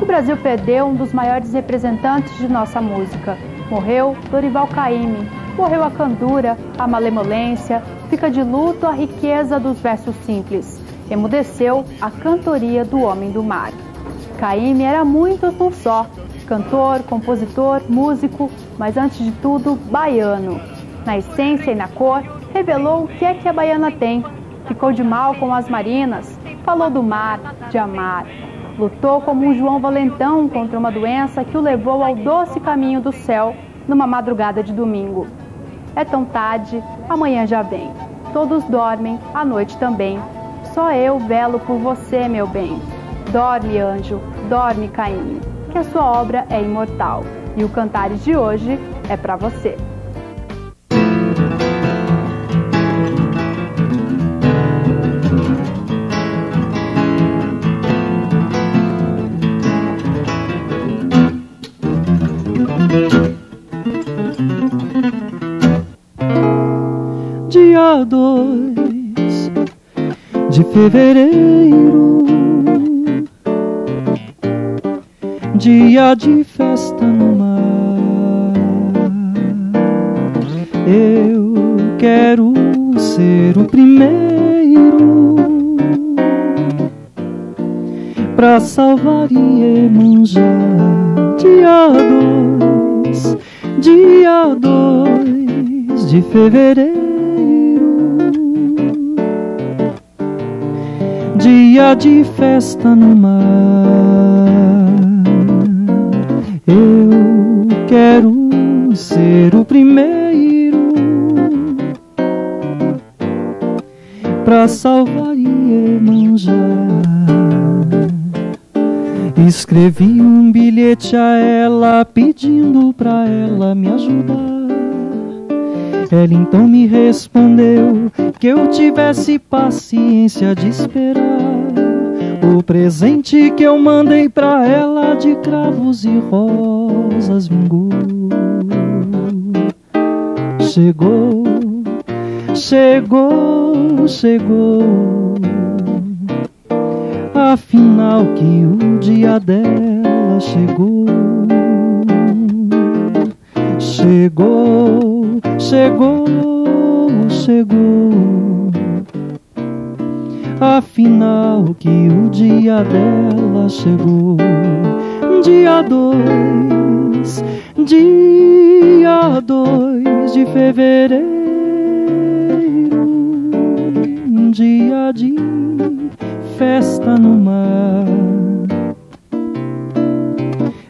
O Brasil perdeu um dos maiores representantes de nossa música. Morreu Dorival Caymmi. Morreu a candura, a malemolência, fica de luto a riqueza dos versos simples. Emudeceu a cantoria do homem do mar. Caymmi era muitos num só. Cantor, compositor, músico, mas antes de tudo, baiano. Na essência e na cor, revelou o que é que a baiana tem. Ficou de mal com as marinas, falou do mar, de amar. Lutou como um João Valentão contra uma doença que o levou ao doce caminho do céu numa madrugada de domingo. É tão tarde, amanhã já vem. Todos dormem, a noite também. Só eu velo por você, meu bem. Dorme, anjo, dorme, Caim, que a sua obra é imortal. E o Cantares de hoje é para você. De fevereiro, dia de festa no mar. Eu quero ser o primeiro pra salvar Iemanjá. Dia dois, dia dois de fevereiro. Dia de festa no mar. Eu quero ser o primeiro pra salvar Iemanjá. Escrevi um bilhete a ela pedindo pra ela me ajudar. Ela então me respondeu que eu tivesse paciência de esperar. O presente que eu mandei pra ela de cravos e rosas vingou. Chegou, chegou, chegou. Afinal que o dia dela chegou. Chegou, chegou, chegou. Afinal que o dia dela chegou. Dia dois, dia dois de fevereiro. Dia de festa no mar.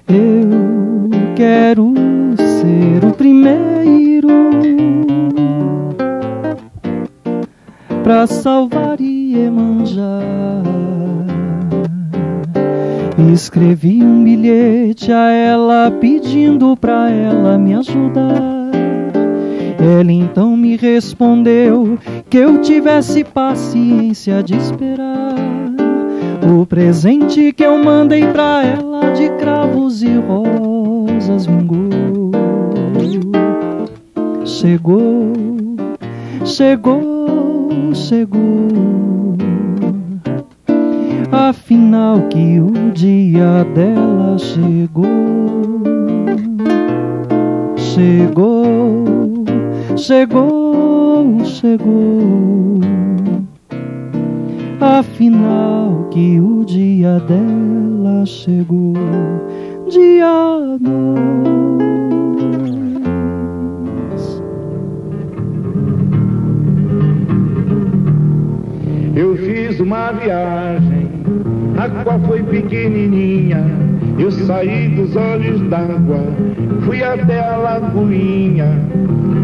Eu quero ser o primeiro pra salvar Iemanjá. Escrevi um bilhete a ela pedindo pra ela me ajudar. Ela então me respondeu que eu tivesse paciência de esperar. O presente que eu mandei pra ela de cravos e rosas vingou. Chegou, chegou, chegou. Afinal que o dia dela chegou. Chegou, chegou, chegou. Afinal que o dia dela chegou. Dia dois. Fiz uma viagem, a qual foi pequenininha. Eu saí dos olhos d'água, fui até a lagoinha.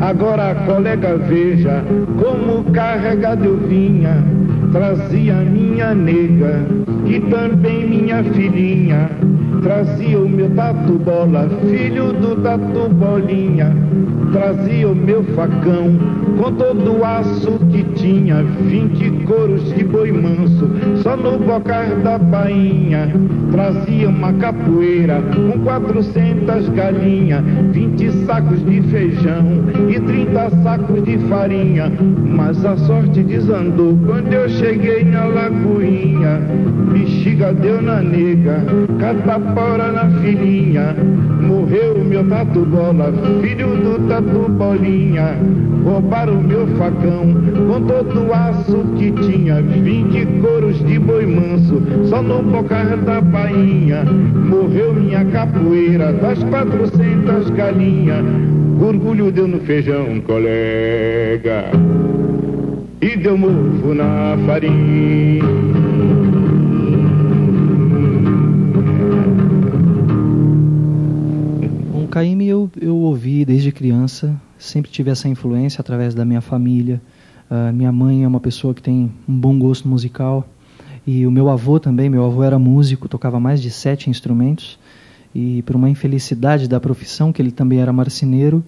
Agora, colega, veja como carregado eu vinha. Trazia minha nega e também minha filhinha. Trazia o meu tatu bola, filho do tatu bolinha, trazia o meu facão, com todo o aço que tinha, vinte coros de boi manso, só no bocar da bainha, trazia uma capoeira, com quatrocentas galinhas, vinte sacos de feijão e trinta sacos de farinha, mas a sorte desandou quando eu cheguei na lagoinha, bexiga deu na nega, catapora na filhinha, morreu meu tatu bola, filho do tatu bolinha, roubaram meu facão, com todo o aço que tinha, vinte coros de boi manso, só no bocar da bainha, morreu minha capoeira, das quatrocentas galinhas, orgulho deu no feijão, colega, e deu mofo na farinha. Caíme eu, eu ouvi desde criança, sempre tive essa influência através da minha família. Uh, minha mãe é uma pessoa que tem um bom gosto musical e o meu avô também, meu avô era músico, tocava mais de sete instrumentos e por uma infelicidade da profissão, que ele também era marceneiro,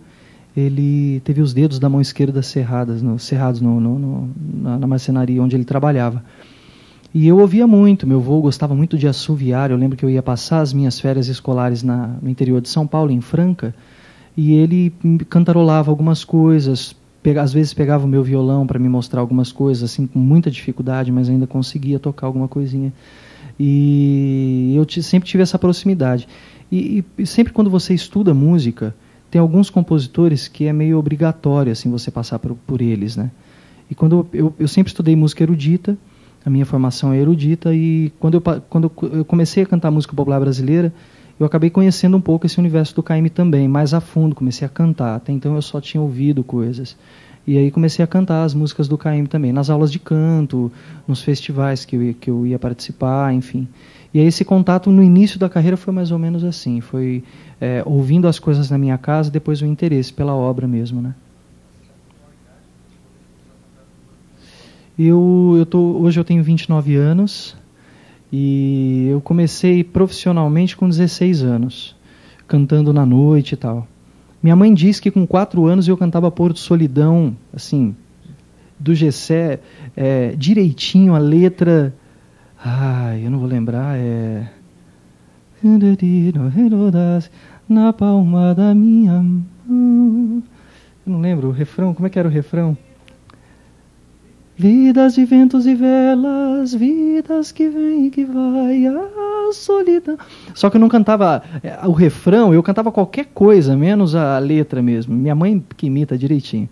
ele teve os dedos da mão esquerda cerradas, no, cerrados no, no, no, na, na marcenaria onde ele trabalhava. E eu ouvia muito, meu avô gostava muito de assoviar. Eu lembro que eu ia passar as minhas férias escolares na, no interior de São Paulo, em Franca, e ele cantarolava algumas coisas. Pega, às vezes pegava o meu violão para me mostrar algumas coisas, assim, com muita dificuldade, mas ainda conseguia tocar alguma coisinha. E eu sempre tive essa proximidade. E, e, sempre quando você estuda música, tem alguns compositores que é meio obrigatório assim você passar por, por eles, né? E quando eu, eu sempre estudei música erudita, a minha formação é erudita e quando eu, quando eu comecei a cantar música popular brasileira, eu acabei conhecendo um pouco esse universo do KM também, mais a fundo, comecei a cantar. Até então eu só tinha ouvido coisas. E aí comecei a cantar as músicas do KM também, nas aulas de canto, nos festivais que eu, que eu ia participar, enfim. E aí esse contato no início da carreira foi mais ou menos assim, foi é, ouvindo as coisas na minha casa, depois o interesse pela obra mesmo, né? Eu, eu tô, hoje eu tenho 29 anos e eu comecei profissionalmente com 16 anos, cantando na noite e tal. Minha mãe diz que com 4 anos eu cantava Porto Solidão, assim, do Gessé, é, direitinho, a letra. Ai, eu não vou lembrar, é. Na palma da minha mão. Eu não lembro o refrão, como é que era o refrão? Vidas de ventos e velas, vidas que vem e que vai, a solidão. Só que eu não cantava é, o refrão, eu cantava qualquer coisa, menos a letra mesmo. Minha mãe que imita direitinho.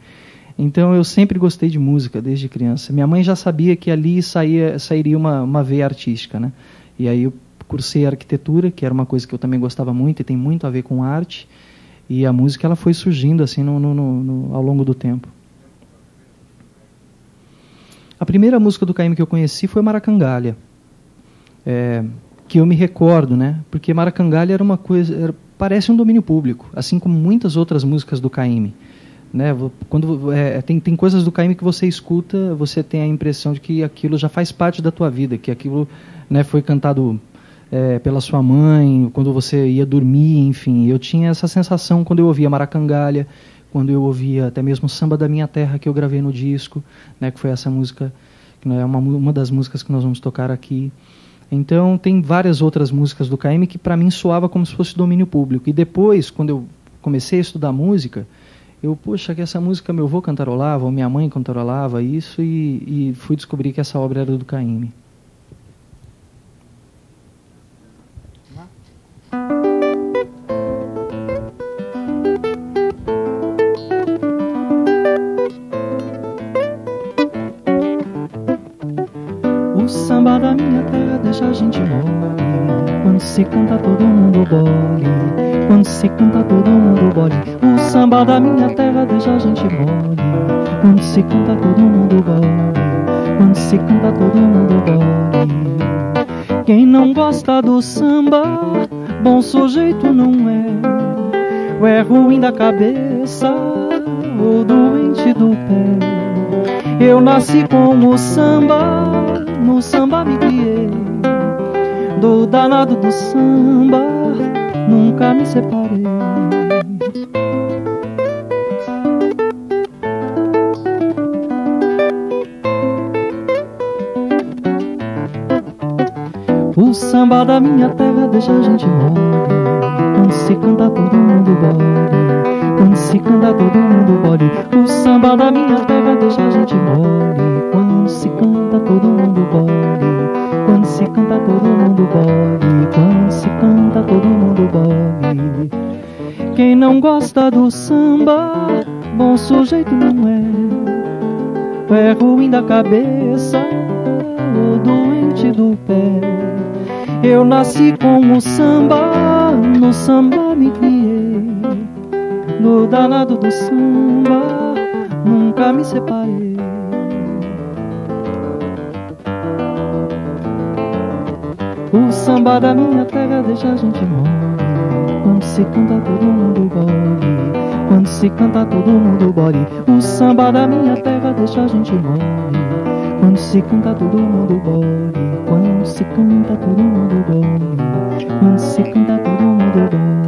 Então eu sempre gostei de música desde criança. Minha mãe já sabia que ali saía, sairia uma, uma veia artística, né? E aí eu cursei arquitetura, que era uma coisa que eu também gostava muito e tem muito a ver com arte. E a música ela foi surgindo assim no, no, no, ao longo do tempo. A primeira música do Caíme que eu conheci foi Maracangalha. É, que eu me recordo, né? Porque Maracangalha era uma coisa, era, parece um domínio público, assim como muitas outras músicas do Caíme. Né? Quando é, tem, tem coisas do Caíme que você escuta, você tem a impressão de que aquilo já faz parte da tua vida, que aquilo né, foi cantado é, pela sua mãe, quando você ia dormir, enfim. Eu tinha essa sensação quando eu ouvia Maracangalha, quando eu ouvia até mesmo Samba da Minha Terra, que eu gravei no disco, né, que foi essa música, que é uma, uma das músicas que nós vamos tocar aqui. Então, tem várias outras músicas do KM que para mim soava como se fosse domínio público. E depois, quando eu comecei a estudar música, eu, poxa, que essa música meu avô cantarolava, ou minha mãe cantarolava isso, e, e fui descobrir que essa obra era do KM. Se canta todo mundo bole. Quando se canta todo mundo bole. O samba da minha terra deixa a gente mole. Quando se canta todo mundo bole. Quando se canta todo mundo bole. Quem não gosta do samba, bom sujeito não é. Ou é ruim da cabeça, ou doente do pé. Eu nasci com o samba no samba me criei. Do danado do samba, nunca me separei. O samba da minha terra deixa a gente mole. Quando se canta todo mundo bole. Quando se canta todo mundo bole. O samba da minha terra deixa a gente mole. Quando se canta todo mundo bole. Canta todo mundo bole. Quando se canta todo mundo bole. Quem não gosta do samba, bom sujeito não é. É ruim da cabeça ou doente do pé. Eu nasci com o samba, no samba me criei. No danado do samba, nunca me separei. O samba da minha terra deixa a gente mole. Quando se canta todo mundo bole. Quando se canta todo mundo bole. O samba da minha terra deixa a gente mole. Quando se canta todo mundo bole, quando se canta todo mundo bole, quando se canta todo mundo bole.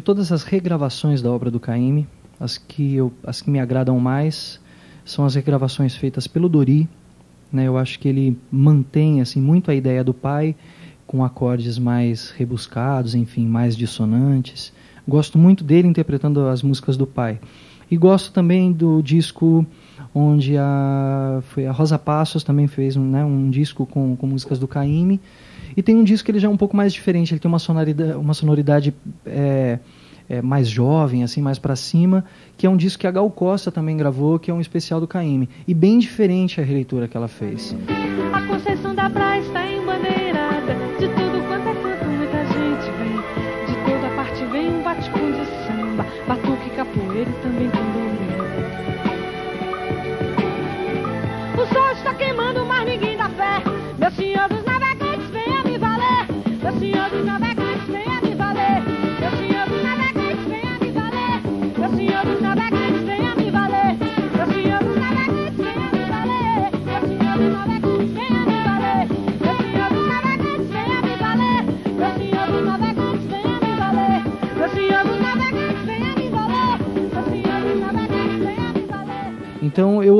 De todas as regravações da obra do Caime, as que, eu, as que me agradam mais são as regravações feitas pelo Dori. Né? Eu acho que ele mantém assim muito a ideia do pai, com acordes mais rebuscados, enfim, mais dissonantes. Gosto muito dele interpretando as músicas do pai. E gosto também do disco onde a, foi a Rosa Passos também fez um, né, um disco com, com músicas do Caime. E tem um disco que ele já é um pouco mais diferente, ele tem uma sonoridade, uma sonoridade é, é, mais jovem, assim, mais para cima, que é um disco que a Gal Costa também gravou, que é um especial do Caime. E bem diferente a releitura que ela fez. A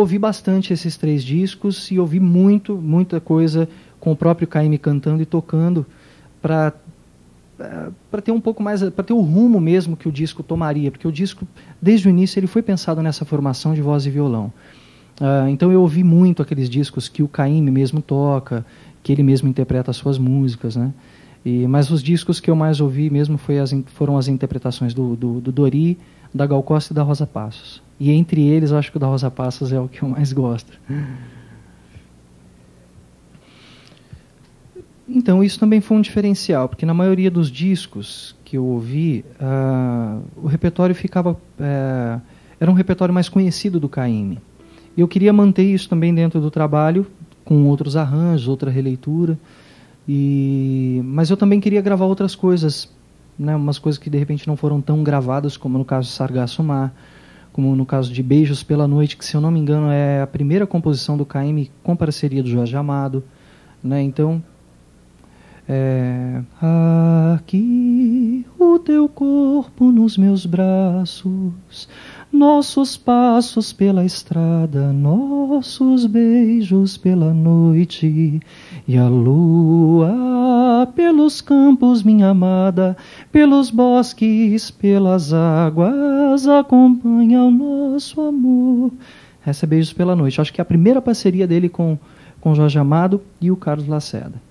ouvi bastante esses três discos e ouvi muito, muita coisa com o próprio Caime cantando e tocando para para ter um pouco mais, para ter o rumo mesmo que o disco tomaria, porque o disco, desde o início, ele foi pensado nessa formação de voz e violão. Uh, então eu ouvi muito aqueles discos que o Caime mesmo toca, que ele mesmo interpreta as suas músicas, né? E, mas os discos que eu mais ouvi mesmo as, foram as interpretações do, do, do Dori, da Gal Costa e da Rosa Passos. E entre eles, acho que o da Rosa Passos é o que eu mais gosto. Então, isso também foi um diferencial, porque na maioria dos discos que eu ouvi, uh, o repertório ficava. Uh, era um repertório mais conhecido do Caime. E eu queria manter isso também dentro do trabalho, com outros arranjos, outra releitura. E, mas eu também queria gravar outras coisas, né, umas coisas que de repente não foram tão gravadas, como no caso de Sargasso Mar como no caso de Beijos pela Noite, que se eu não me engano é a primeira composição do Caime com parceria do Jorge Amado, né? Então, é, aqui o teu corpo nos meus braços, nossos passos pela estrada, nossos beijos pela noite e a lua pelos campos, minha amada, pelos bosques, pelas águas, acompanha o nosso amor. Essa é Beijos pela Noite. Acho que é a primeira parceria dele com, com Jorge Amado e o Carlos Lacerda.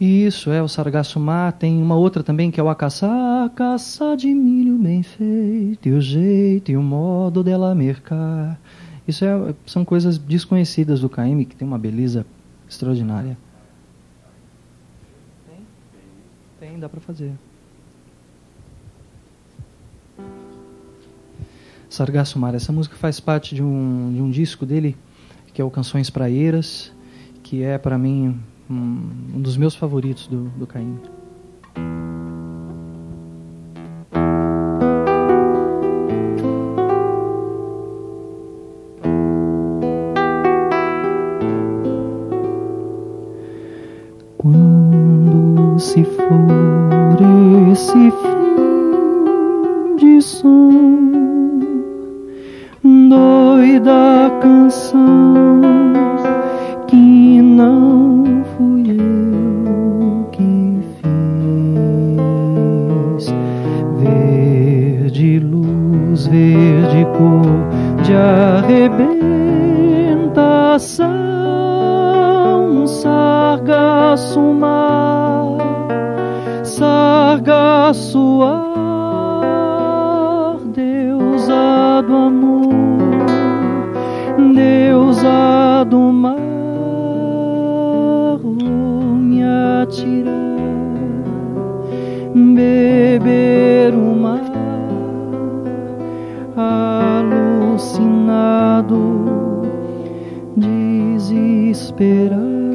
Isso, é o sargaço mar. Tem uma outra também que é o acaçá, caça de milho bem feito, e o jeito e o modo dela mercar. Isso é, são coisas desconhecidas do Caime, que tem uma beleza extraordinária. Tem? Tem, dá para fazer. Sargasso Mar, essa música faz parte de um, de um disco dele que é o Canções Praeiras, que é para mim um, um, dos meus favoritos do, do Caim. Desesperar,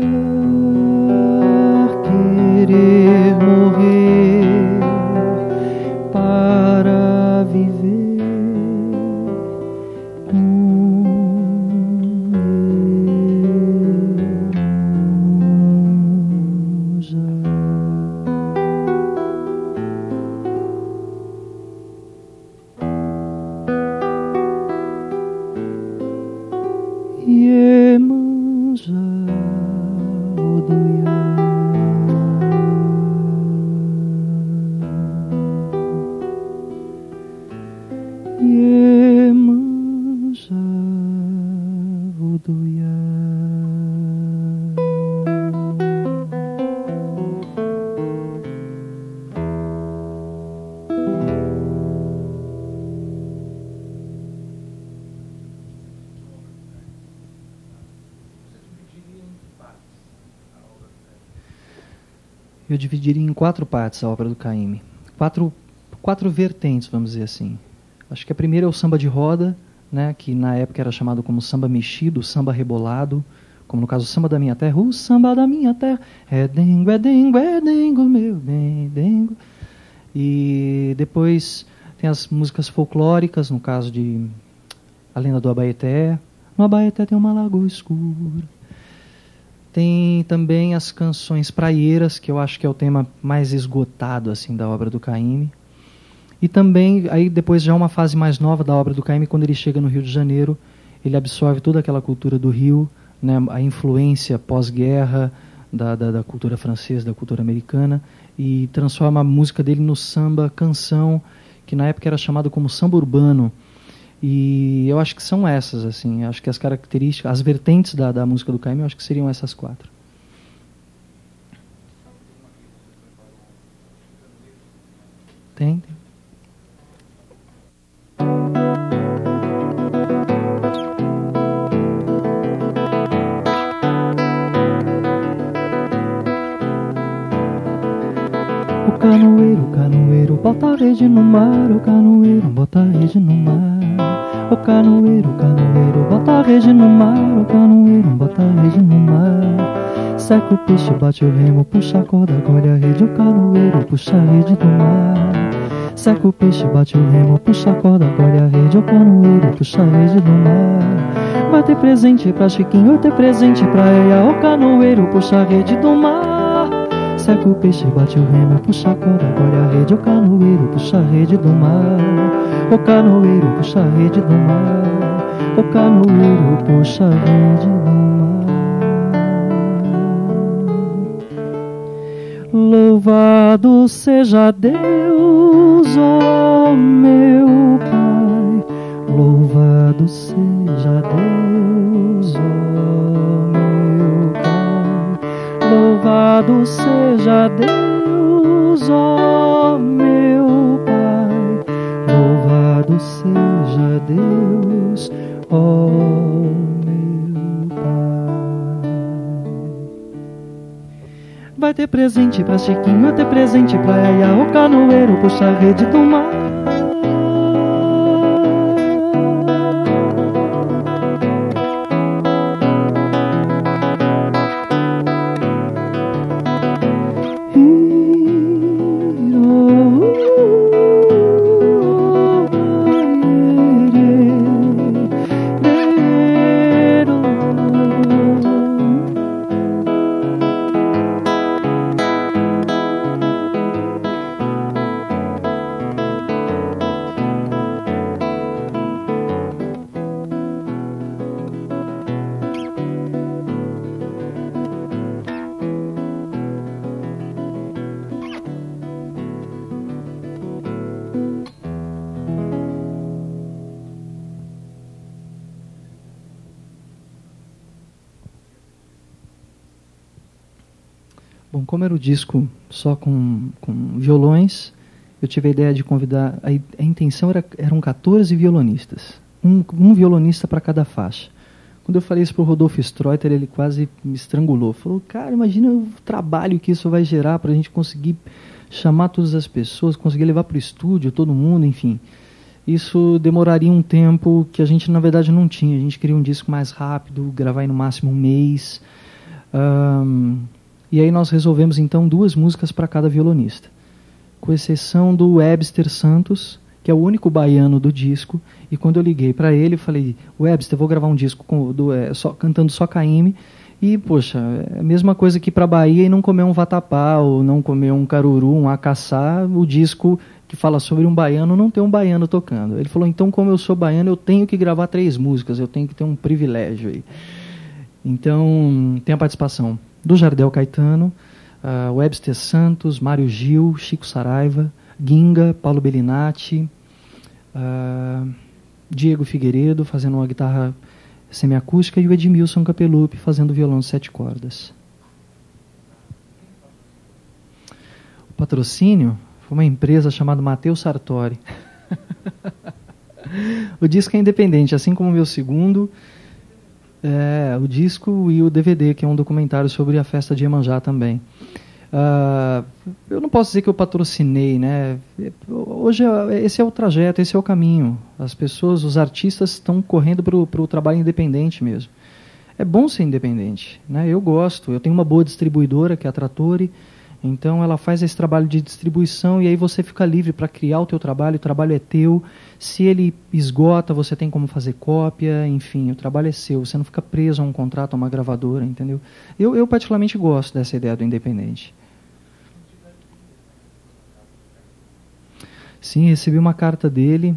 dividiria em quatro partes a obra do Caymmi. Quatro, quatro vertentes, vamos dizer assim. Acho que a primeira é o samba de roda, né, que na época era chamado como samba mexido, samba rebolado, como no caso o samba da minha terra, o samba da minha terra, é dengo, é dengo, é dengo, meu bem, dengo. E depois tem as músicas folclóricas, no caso de A Lenda do Abaeté. No Abaeté tem uma lagoa escura. Tem também as canções praieiras, que eu acho que é o tema mais esgotado assim da obra do Caymmi. E também, aí depois já uma fase mais nova da obra do Caymmi, quando ele chega no Rio de Janeiro, ele absorve toda aquela cultura do Rio, né, a influência pós-guerra da, da, da cultura francesa, da cultura americana, e transforma a música dele no samba canção, que na época era chamado como samba urbano. E eu acho que são essas, assim, acho que as características, as vertentes da, da música do Caymmi, eu acho que seriam essas quatro. Tem. O canoeiro, canoeiro, bota a rede no mar. O canoeiro, bota a rede no mar. O canoeiro, canoeiro, bota a rede no mar. O canoeiro, bota a rede no mar. Seca o peixe, bate o remo, puxa a corda, colhe a rede. O canoeiro, puxa a rede do mar. Seca o peixe, bate o remo, puxa a corda, colhe a rede. O canoeiro, puxa a rede do mar. Vai ter presente pra Chiquinho, vai ter presente pra Eia. O canoeiro, puxa a rede do mar. Seca o peixe, bate o remo, puxa a corda, colhe a rede. O canoeiro, puxa a rede do mar. O canoeiro, puxa a rede do mar. O canoeiro, puxa a rede do mar. Louvado seja Deus, ó meu Pai. Louvado seja Deus, ó Louvado seja Deus, ó meu Pai. Louvado seja Deus, ó meu Pai. Vai ter presente pra Chiquinho, vai ter presente pra Yaya, o canoeiro puxa a rede do mar. Disco só com, com violões, eu tive a ideia de convidar. A, a intenção era eram 14 violonistas, um, um violonista para cada faixa. Quando eu falei isso para o Rodolfo Streuter, ele quase me estrangulou. Falou, cara, imagina o trabalho que isso vai gerar para a gente conseguir chamar todas as pessoas, conseguir levar para o estúdio todo mundo, enfim. Isso demoraria um tempo que a gente, na verdade, não tinha. A gente queria um disco mais rápido, gravar em no máximo um mês. Um, e aí nós resolvemos, então, duas músicas para cada violonista. Com exceção do Webster Santos, que é o único baiano do disco. E quando eu liguei para ele, falei: Webster, vou gravar um disco com, do, é, só, cantando só Caíme. E, poxa, é a mesma coisa que para Bahia e não comer um vatapá, ou não comer um caruru, um acaçá, o disco que fala sobre um baiano não tem um baiano tocando. Ele falou: então, como eu sou baiano, eu tenho que gravar três músicas, eu tenho que ter um privilégio aí. Então, tem a participação do Jardel Caetano, uh, Webster Santos, Mário Gil, Chico Saraiva, Ginga, Paulo Bellinati, uh, Diego Figueiredo fazendo uma guitarra semiacústica e o Edmilson Capelupi fazendo violão de sete cordas. O patrocínio foi uma empresa chamada Matheus Sartori. o disco é independente, assim como o meu segundo, é, o disco e o DVD, que é um documentário sobre a festa de Iemanjá também. Uh, eu não posso dizer que eu patrocinei, né? Hoje esse é o trajeto, esse é o caminho. As pessoas, os artistas estão correndo para o trabalho independente mesmo. É bom ser independente, né? Eu gosto. Eu tenho uma boa distribuidora que é a Trattori, então ela faz esse trabalho de distribuição e aí você fica livre para criar o teu trabalho. O trabalho é teu. Se ele esgota, você tem como fazer cópia. Enfim, o trabalho é seu. Você não fica preso a um contrato, a uma gravadora, entendeu? Eu, eu particularmente gosto dessa ideia do independente. Sim, recebi uma carta dele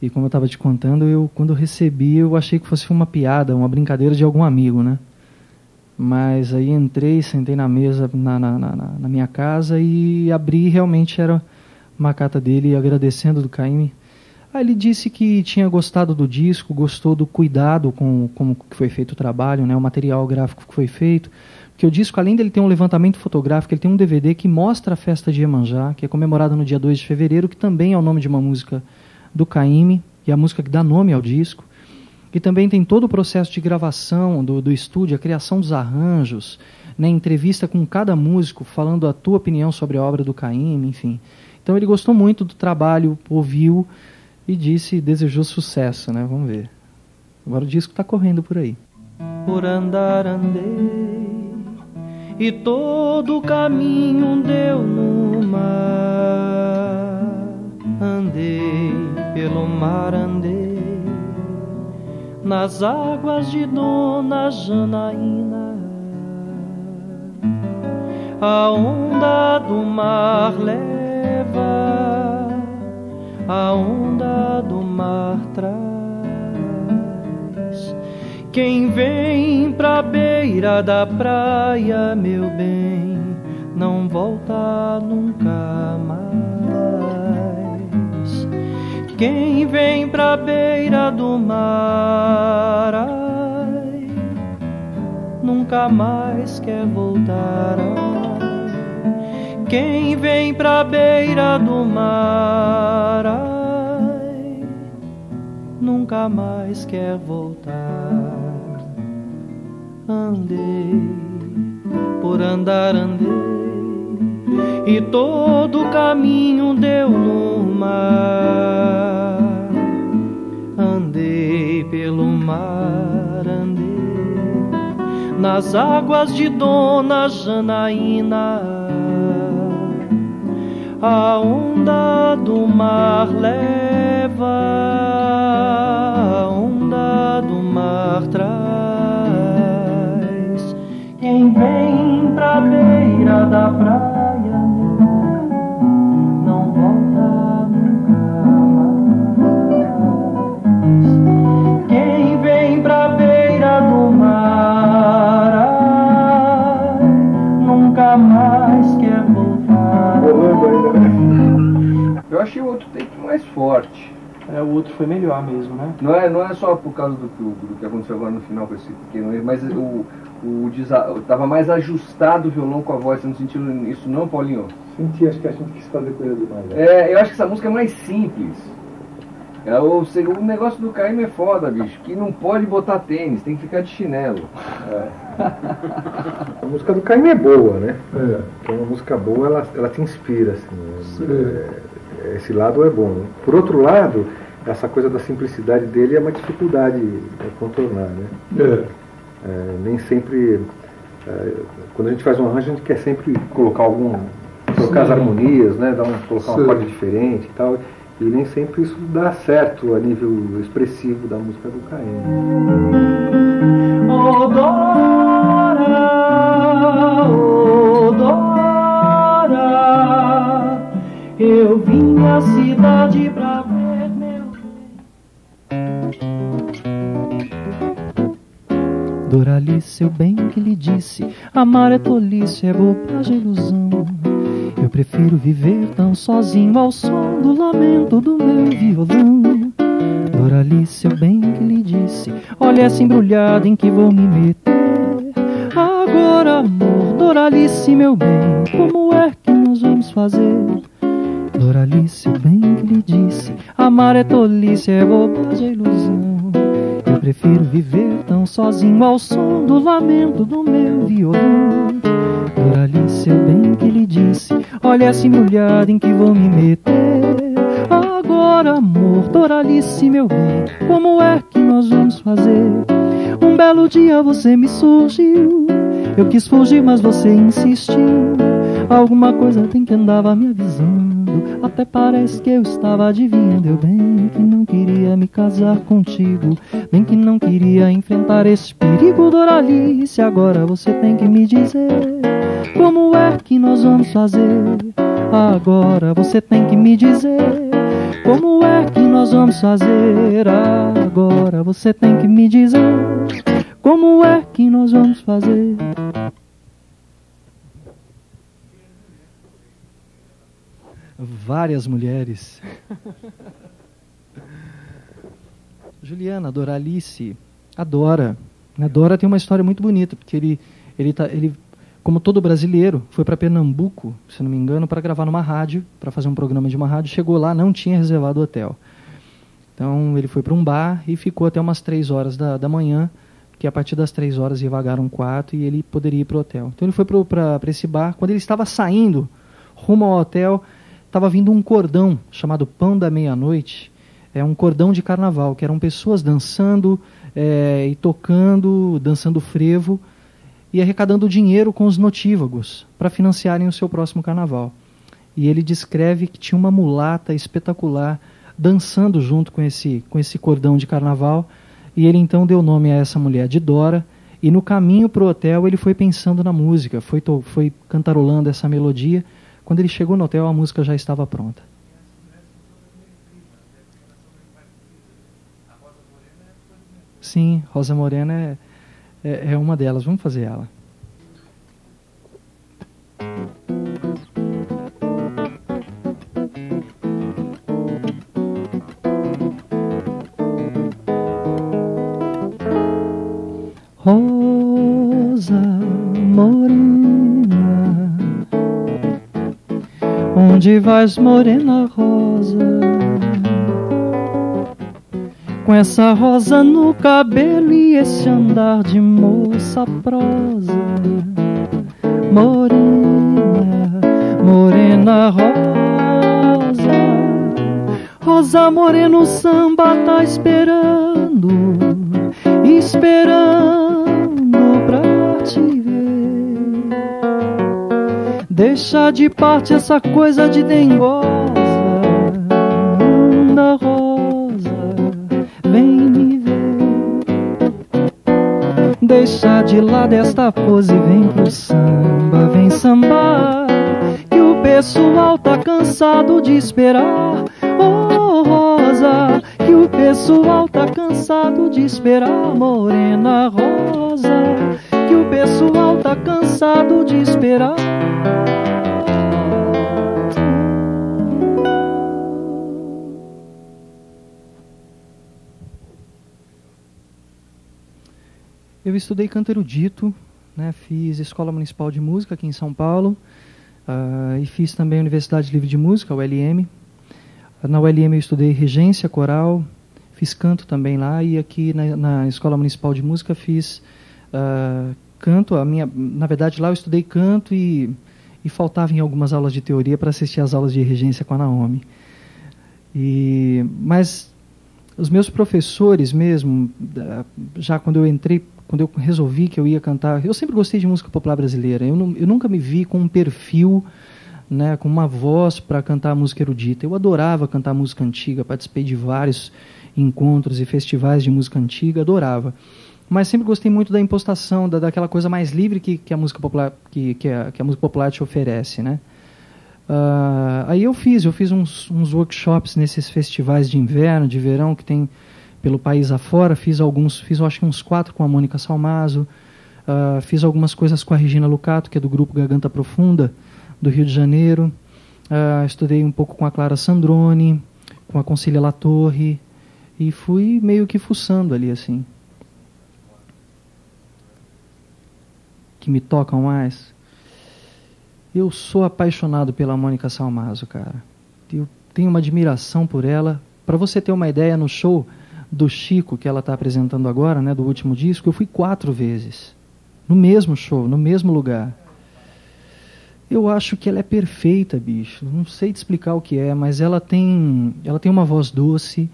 e como eu estava te contando, eu quando recebi eu achei que fosse uma piada, uma brincadeira de algum amigo, né? Mas aí entrei, sentei na mesa na, na, na, na minha casa e abri realmente era uma carta dele agradecendo do Caime. Aí ele disse que tinha gostado do disco, gostou do cuidado com como foi feito o trabalho, né, o material gráfico que foi feito, que o disco, além dele ter um levantamento fotográfico, ele tem um DVD que mostra a festa de Iemanjá, que é comemorada no dia 2 de fevereiro, que também é o nome de uma música do Caíme, e a música que dá nome ao disco. E também tem todo o processo de gravação do, do estúdio, a criação dos arranjos, né, entrevista com cada músico, falando a tua opinião sobre a obra do Caíme, enfim. Então ele gostou muito do trabalho, ouviu e disse, desejou sucesso, né? Vamos ver. Agora o disco está correndo por aí. Por andar andei e todo o caminho deu no mar. Andei pelo mar, andei nas águas de Dona Janaína. A onda do mar leva, a onda quem vem pra beira da praia, meu bem, não volta nunca mais. Quem vem pra beira do mar, ai, nunca mais quer voltar. Quem vem pra beira do mar, ai, nunca mais quer voltar andei, por andar andei, e todo o caminho deu no mar. Andei pelo mar, andei nas águas de Dona Janaína. A onda do mar leva, a onda do mar traz quem vem pra beira da praia não volta nunca mais. Quem vem pra beira do mar nunca mais quer voltar. Eu achei o outro take mais forte. É, o outro foi melhor mesmo, né? Não é, não é só por causa do, do, do que aconteceu agora no final com esse pequeno erro, mas o, o tava mais ajustado o violão com a voz, você não sentiu isso não, Paulinho? Senti, acho que a gente quis fazer coisa demais. Né? É, eu acho que essa música é mais simples. É, o, o negócio do Caim é foda, bicho, que não pode botar tênis, tem que ficar de chinelo. É. a música do Caim é boa, né? É. uma música boa, ela, ela te inspira, assim. Né? É, esse lado é bom. Por outro lado, essa coisa da simplicidade dele é uma dificuldade de contornar, né? É. É, nem sempre. É, quando a gente faz um arranjo, a gente quer sempre colocar algum. trocar as harmonias, né? Dar um, colocar uma acorde diferente e tal. E nem sempre isso dá certo a nível expressivo da música do Caim. Oh, Dora, oh, Dora, eu vim à cidade pra ver Doralice, seu bem que lhe disse, amar é tolice, é bobagem, ilusão. Eu prefiro viver tão sozinho ao som do lamento do meu violão. Doralice, eu bem que lhe disse, olha essa embrulhada em que vou me meter. Agora, amor, Doralice, meu bem, como é que nós vamos fazer? Doralice, eu bem que lhe disse, amar é tolice, é bobagem, ilusão. Prefiro viver tão sozinho ao som do lamento do meu violão. Doralice, eu bem que lhe disse, olha essa embrulhada em que vou me meter. Agora, amor, Doralice, meu bem, como é que nós vamos fazer? Um belo dia você me surgiu, eu quis fugir, mas você insistiu. Alguma coisa tem que andava me avisando. Até parece que eu estava adivinhando. Eu bem que não queria me casar contigo, bem que não queria enfrentar esse perigo, Doralice. Agora você tem que me dizer como é que nós vamos fazer. Agora você tem que me dizer como é que nós vamos fazer. Agora você tem que me dizer como é que nós vamos fazer. Várias mulheres. Juliana, Doralice, adora. A Dora tem uma história muito bonita, porque ele, ele, tá, ele como todo brasileiro, foi para Pernambuco, se não me engano, para gravar numa rádio, para fazer um programa de uma rádio. Chegou lá, não tinha reservado hotel. Então ele foi para um bar e ficou até umas três horas da, da manhã, que a partir das três horas ia vagar um quarto e ele poderia ir para o hotel. Então ele foi para esse bar. Quando ele estava saindo rumo ao hotel, estava vindo um cordão chamado Pão da Meia-Noite. É um cordão de carnaval, que eram pessoas dançando é, e tocando, dançando frevo e arrecadando dinheiro com os notívagos para financiarem o seu próximo carnaval. E ele descreve que tinha uma mulata espetacular dançando junto com esse, com esse cordão de carnaval. E ele então deu nome a essa mulher de Dora. E no caminho para o hotel ele foi pensando na música, foi, foi cantarolando essa melodia quando ele chegou no hotel, a música já estava pronta. Sim, Rosa Morena é, é, é uma delas. Vamos fazer ela. Onde vais, morena rosa? Com essa rosa no cabelo e esse andar de moça prosa. Morena, morena rosa. Rosa morena, o samba tá esperando, Deixa de parte essa coisa de dengosa. Anda, rosa, vem me ver. Deixa de lado esta pose, vem pro samba, vem sambar. Que o pessoal tá cansado de esperar. Oh, rosa, que o pessoal tá cansado de esperar. Morena rosa, que o pessoal tá cansado de esperar. Eu estudei canto erudito, né? fiz Escola Municipal de Música aqui em São Paulo uh, e fiz também Universidade Livre de Música, ULM. Na ULM eu estudei regência coral, fiz canto também lá e aqui na, na Escola Municipal de Música fiz uh, canto. A minha, na verdade lá eu estudei canto e, e faltava em algumas aulas de teoria para assistir às aulas de regência com a Naomi. E, mas os meus professores mesmo, já quando eu entrei, quando eu resolvi que eu ia cantar, eu sempre gostei de música popular brasileira. Eu, não, eu nunca me vi com um perfil, né, com uma voz para cantar música erudita. Eu adorava cantar música antiga, participei de vários encontros e festivais de música antiga, adorava. Mas sempre gostei muito da impostação, da, daquela coisa mais livre que, que a música popular que, que, a, que a música popular te oferece, né? Uh, aí eu fiz, eu fiz uns, uns, workshops nesses festivais de inverno, de verão que tem pelo país afora. Fiz alguns, fiz acho que uns quatro com a Mônica Salmazo. Uh, fiz algumas coisas com a Regina Lucato, que é do grupo Garganta Profunda, do Rio de Janeiro. Uh, estudei um pouco com a Clara Sandrone, com a Concília Latorre. E fui meio que fuçando ali, assim. Que me tocam mais. Eu sou apaixonado pela Mônica Salmazo, cara. Eu tenho uma admiração por ela. Para você ter uma ideia, no show do Chico que ela está apresentando agora, né, do último disco, eu fui quatro vezes. No mesmo show, no mesmo lugar. Eu acho que ela é perfeita, bicho. Não sei te explicar o que é, mas ela tem, ela tem uma voz doce,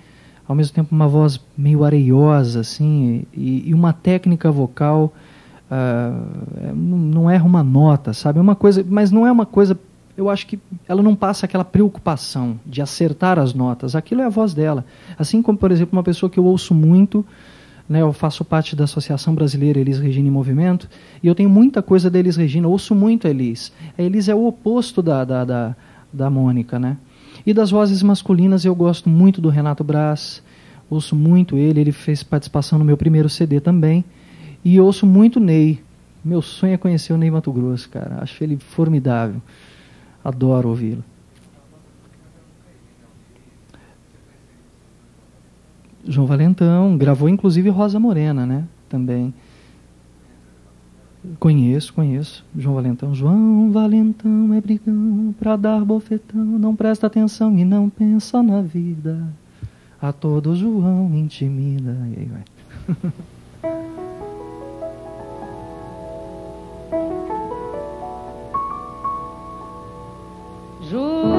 ao mesmo tempo uma voz meio areiosa, assim, e, e uma técnica vocal Uh, não erra uma nota, sabe? É uma coisa, mas não é uma coisa. Eu acho que ela não passa aquela preocupação de acertar as notas. Aquilo é a voz dela. Assim como, por exemplo, uma pessoa que eu ouço muito, né? Eu faço parte da Associação Brasileira Elis Regina em Movimento e eu tenho muita coisa da Elis Regina. Eu ouço muito a Elis. A Elis é o oposto da da, da, da Mônica, né? E das vozes masculinas eu gosto muito do Renato Braz. Ouço muito ele. Ele fez participação no meu primeiro CD também. E ouço muito Ney. Meu sonho é conhecer o Ney Mato Grosso, cara. Acho ele formidável. Adoro ouvi-lo. João Valentão, gravou inclusive Rosa Morena, né? Também. Conheço, conheço. João Valentão. João Valentão é brigão pra dar bofetão, não presta atenção e não pensa na vida. A todo João intimida. E aí vai. João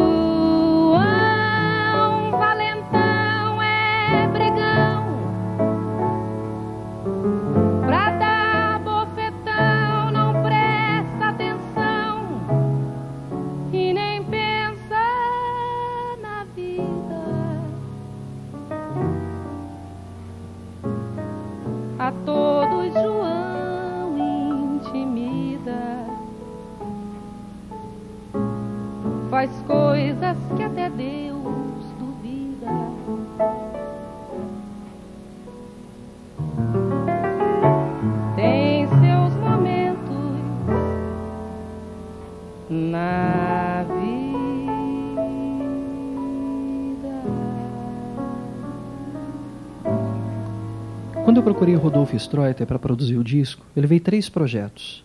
Rodolfo Streuter para produzir o disco, ele veio três projetos.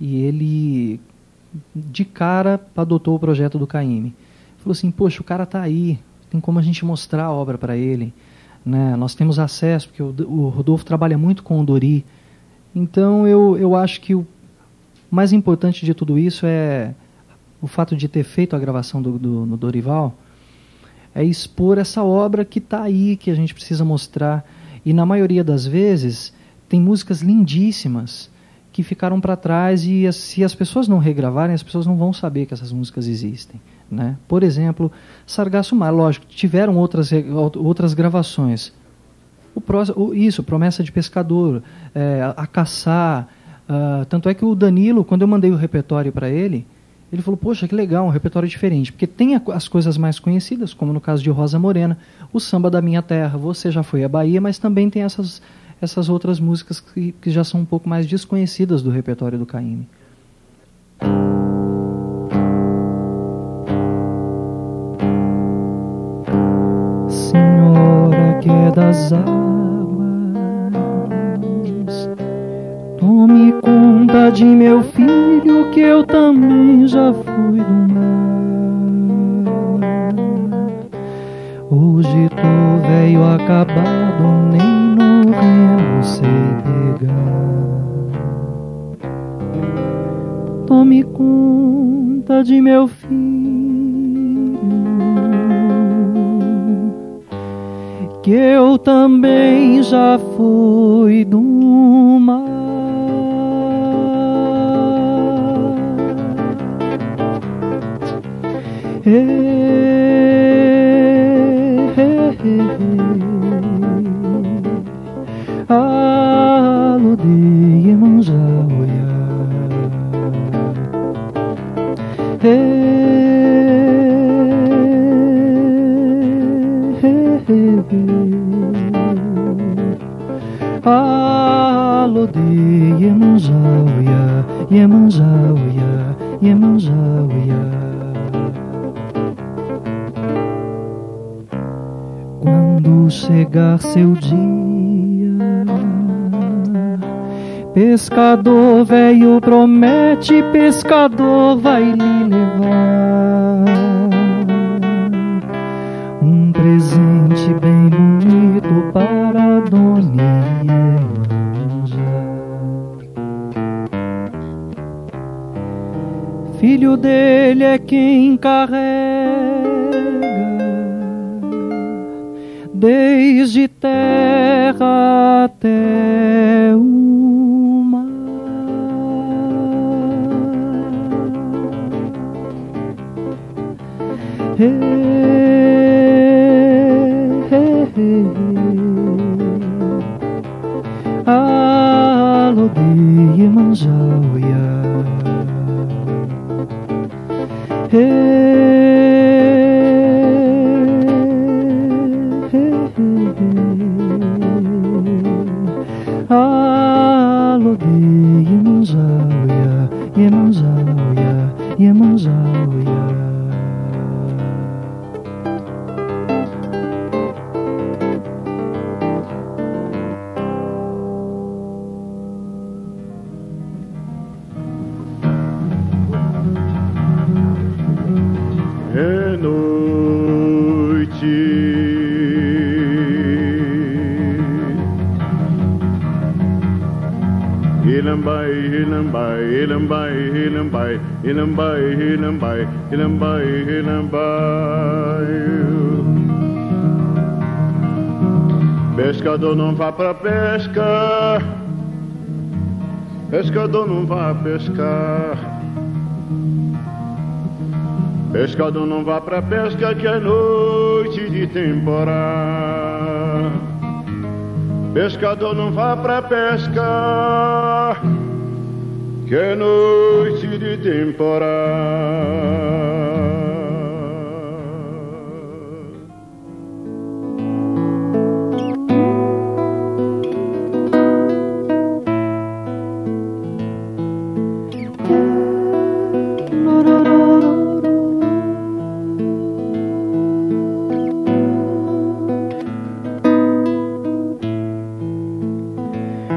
E ele de cara adotou o projeto do Caime. Falou assim, poxa, o cara está aí, tem como a gente mostrar a obra para ele. Né? Nós temos acesso, porque o, o, Rodolfo trabalha muito com o Dori. Então eu, eu acho que o mais importante de tudo isso é o fato de ter feito a gravação do, do no Dorival, é expor essa obra que está aí, que a gente precisa mostrar. E na maioria das vezes tem músicas lindíssimas que ficaram para trás e se as pessoas não regravarem, as pessoas não vão saber que essas músicas existem. Né? Por exemplo, Sargasso Mar, lógico, tiveram outras, outras gravações. O isso, Promessa de Pescador, é, A Caçar. Uh, tanto é que o Danilo, quando eu mandei o repertório para ele, ele falou: Poxa, que legal, um repertório diferente. Porque tem as coisas mais conhecidas, como no caso de Rosa Morena, o Samba da Minha Terra, Você Já Foi à Bahia, mas também tem essas essas outras músicas que, que já são um pouco mais desconhecidas do repertório do Caymmi. Senhora que é das águas, conta de meu filho que eu também já fui do mar. Hoje tô velho acabado, nem no remo sei pegar. Tome conta de meu filho, que eu também já fui do mar. Promete, pescador vai lhe levar um presente bem bonito para Dona. Filho dele é quem carrega desde terra até o ilambai, ilambai, ilambai, ilambai. Pescador não vá pra pesca. Pescador não vá pescar. Pescador não vá pra pesca que é noite de temporada. Pescador não vá pra pesca que noite de temporada.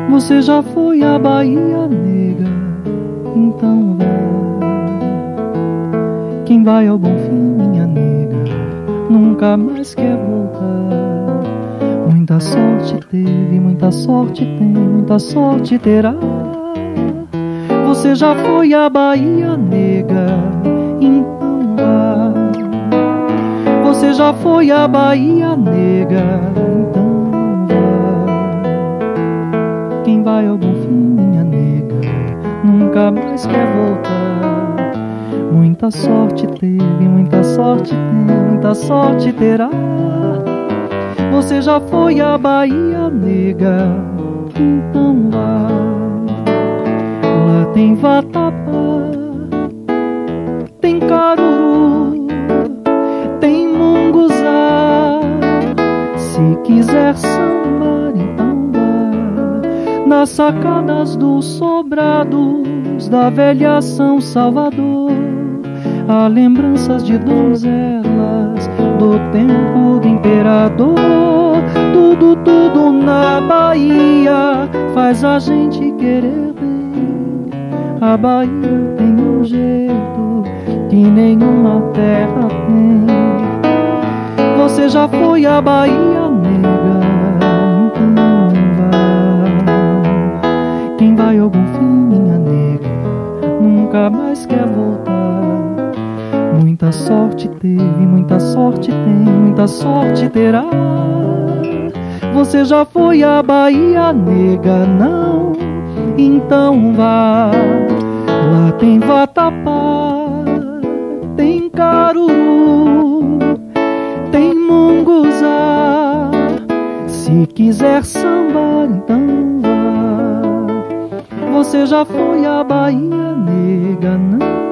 Você já foi à Bahia Negra, então vá. Quem vai ao bom fim, minha nega, nunca mais quer voltar. Muita sorte teve, muita sorte tem, muita sorte terá. Você já foi à Bahia Negra, então vá. Você já foi à Bahia Negra, então vá. Quem vai ao bom fim, nega, nunca mais quer voltar. Muita sorte teve, muita sorte tem, muita sorte terá. Você já foi à Bahia Nega, então vá. Lá tem vatapá, tem caruru, tem munguzá. Se quiser sambar, então vá nas sacadas dos sobrados da velha São Salvador. Há lembranças de donzelas do tempo do imperador. Tudo, tudo na Bahia faz a gente querer ver. A Bahia tem um jeito que nenhuma terra tem. Você já foi à Bahia, nunca mais quer voltar. Muita sorte teve, muita sorte tem, muita sorte terá. Você já foi à Bahia, nega? Não, então vá. Lá tem vatapá, tem caruru, tem munguzá. Se quiser sambar, então. Você já foi à Bahia, nega? Não